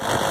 you